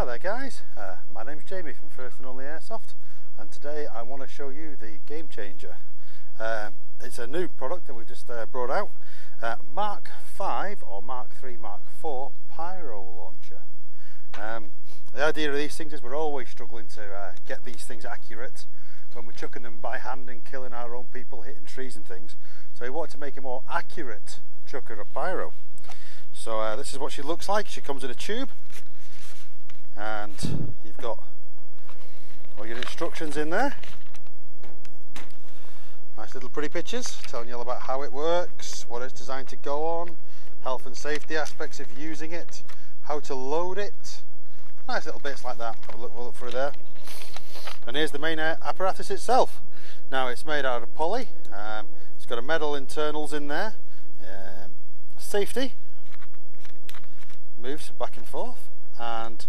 guys, uh, my name's Jamie from First and Only Airsoft and today I want to show you the Game Changer. Uh, it's a new product that we've just uh, brought out, uh, Mark 5 or Mark 3 Mark 4 Pyro Launcher. Um, the idea of these things is we're always struggling to uh, get these things accurate when we're chucking them by hand and killing our own people, hitting trees and things. So we wanted to make a more accurate chucker of pyro. So uh, this is what she looks like. She comes in a tube and you've got all your instructions in there. Nice little pretty pictures telling you all about how it works, what it's designed to go on, health and safety aspects of using it, how to load it. Nice little bits like that. Have a look, look through there. And here's the main apparatus itself. Now it's made out of poly. Um, it's got a metal internals in there. Um, safety moves back and forth and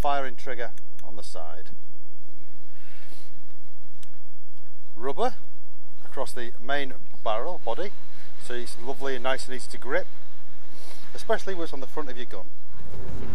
firing trigger on the side. Rubber across the main barrel body so it's lovely and nice and easy to grip especially when it's on the front of your gun.